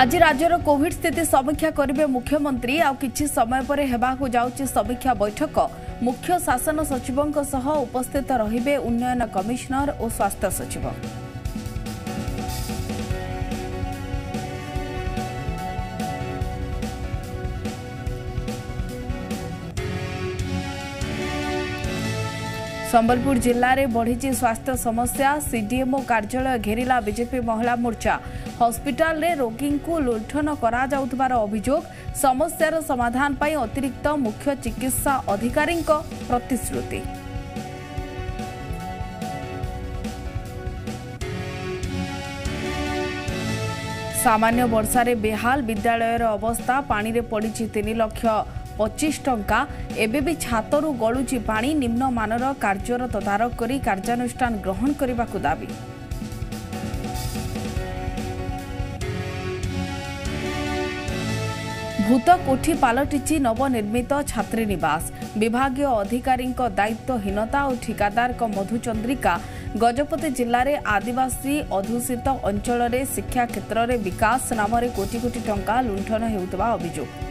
ଆଜି ରାଜ୍ୟର କୋଭିଡ୍ ସ୍ଥିତି ସମୀକ୍ଷା କରିବେ ମୁଖ୍ୟମନ୍ତ୍ରୀ। ଆଉ କିଛି ସମୟ ପରେ ହେବାକୁ ଯାଉଛି ସମୀକ୍ଷା ବୈଠକ। ମୁଖ୍ୟ ଶାସନ ସଚିବଙ୍କ ସହ ଉପସ୍ଥିତ ରହିବେ ଉନ୍ନୟନ କମିଶନର ଓ ସ୍ୱାସ୍ଥ୍ୟ ସଚିବ। ସମ୍ବଲପୁର ଜିଲ୍ଲାରେ ବଢ଼ିଛି ସ୍ୱାସ୍ଥ୍ୟ ସମସ୍ୟା। ସିଡିଏମ୍ଓ କାର୍ଯ୍ୟାଳୟ ଘେରିଲା ବିଜେପି ମହିଳା ମୋର୍ଚ୍ଚା। ହସ୍ପିଟାଲରେ ରୋଗୀଙ୍କୁ ଲୁଣ୍ଠନ କରାଯାଉଥିବାର ଅଭିଯୋଗ। ସମସ୍ୟାର ସମାଧାନ ପାଇଁ ଅତିରିକ୍ତ ମୁଖ୍ୟ ଚିକିତ୍ସା ଅଧିକାରୀଙ୍କ ପ୍ରତିଶ୍ରୁତି। ସାମାନ୍ୟ ବର୍ଷାରେ ବେହାଲ ବିଦ୍ୟାଳୟର ଅବସ୍ଥା। ପାଣିରେ ପଡ଼ିଛି ତିନି ଲକ୍ଷ ପଚିଶ ଟଙ୍କା ଏବେ ବି ଛାତରୁ ଗଳୁଛି ପାଣି ନିମ୍ନମାନର କାର୍ଯ୍ୟର ତଦାରଖ କରି କାର୍ଯ୍ୟାନୁଷ୍ଠାନ ଗ୍ରହଣ କରିବାକୁ ଦାବି ଭୂତ କୋଠି ପାଲଟିଛି ନବନିର୍ମିତ ଛାତ୍ରୀନିବାସ ବିଭାଗୀୟ ଅଧିକାରୀଙ୍କ ଦାୟିତ୍ୱହୀନତା ଓ ଠିକାଦାରଙ୍କ ମଧୁଚନ୍ଦ୍ରିକା ଗଜପତି ଜିଲ୍ଲାରେ ଆଦିବାସୀ ଅଧ୍ୟୁଷିତ ଅଞ୍ଚଳରେ ଶିକ୍ଷା କ୍ଷେତ୍ରରେ ବିକାଶ ନାମରେ କୋଟି କୋଟି ଟଙ୍କା ଲୁଣ୍ଠନ ହେଉଥିବା ଅଭିଯୋଗ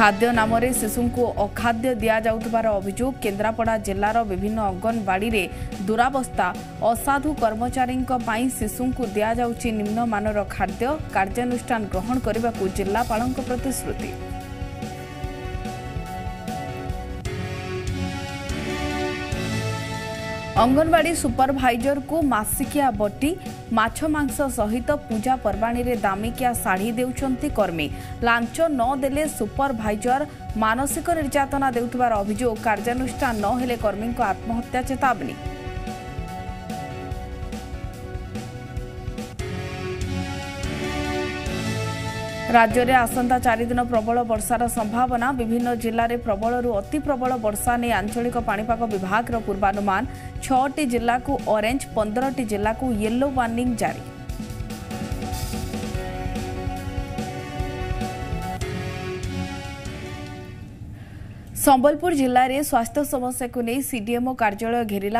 ଖାଦ୍ୟ ନାମରେ ଶିଶୁଙ୍କୁ ଅଖାଦ୍ୟ ଦିଆଯାଉଥିବାର ଅଭିଯୋଗ କେନ୍ଦ୍ରାପଡ଼ା ଜିଲ୍ଲାର ବିଭିନ୍ନ ଅଙ୍ଗନବାଡ଼ିରେ ଦୁରାବସ୍ଥା। ଅସାଧୁ କର୍ମଚାରୀଙ୍କ ପାଇଁ ଶିଶୁଙ୍କୁ ଦିଆଯାଉଛି ନିମ୍ନମାନର ଖାଦ୍ୟ କାର୍ଯ୍ୟାନୁଷ୍ଠାନ ଗ୍ରହଣ କରିବାକୁ ଜିଲ୍ଲାପାଳଙ୍କ ପ୍ରତିଶ୍ରୁତି। ଅଙ୍ଗନବାଡି ସୁପରଭାଇଜରକୁ ମାସିକିଆ ବଟି ମାଛ ମାଂସ ସହିତ ପୂଜା ପର୍ବାଣୀରେ ଦାମିକିଆ ଶାଢ଼ୀ ଦେଉଛନ୍ତି କର୍ମୀ। ଲାଞ୍ଚ ନ ଦେଲେ ସୁପରଭାଇଜର ମାନସିକ ନିର୍ଯାତନା ଦେଉଥିବାର ଅଭିଯୋଗ କାର୍ଯ୍ୟାନୁଷ୍ଠାନ ନ ହେଲେ କର୍ମୀଙ୍କ ଆତ୍ମହତ୍ୟା ଚେତାବନୀ। ରାଜ୍ୟରେ ଆସନ୍ତା ଚାରିଦିନ ପ୍ରବଳ ବର୍ଷାର ସମ୍ଭାବନା। ବିଭିନ୍ନ ଜିଲ୍ଲାରେ ପ୍ରବଳରୁ ଅତି ପ୍ରବଳ ବର୍ଷା ନେଇ ଆଞ୍ଚଳିକ ପାଣିପାଗ ବିଭାଗର ପୂର୍ବାନୁମାନ। ଛଅଟି ଜିଲ୍ଲାକୁ ଅରେଞ୍ଜ ପନ୍ଦରଟି ଜିଲ୍ଲାକୁ ୟେଲୋ ୱାର୍ଣ୍ଣିଂ ଜାରି। ସମ୍ବଲପୁର ଜିଲ୍ଲାରେ ସ୍ୱାସ୍ଥ୍ୟ ସମସ୍ୟାକୁ ନେଇ ସିଡିଏମ୍ଓ କାର୍ଯ୍ୟାଳୟ ଘେରିଲା